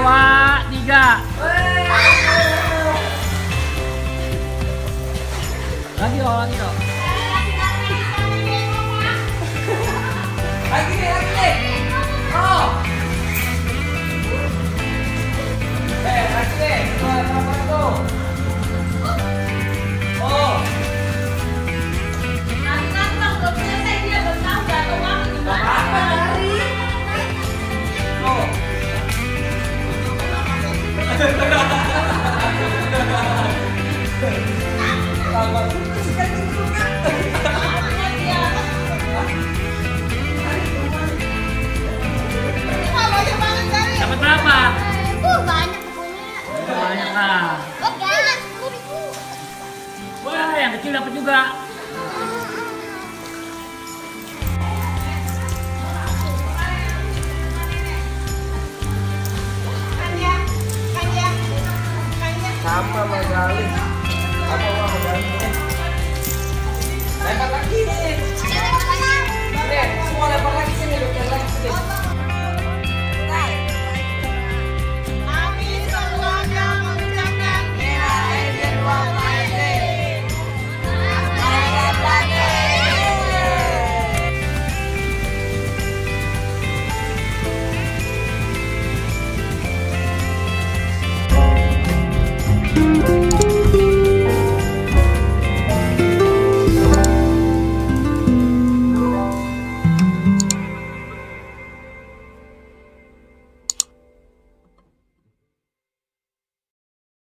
dua, tiga. Lagi dong, lagi dong. Dapat berapa? Uh, banyak pokoknya. Banyak lah. Wah, yang kecil dapat juga. Sama Magali. Sama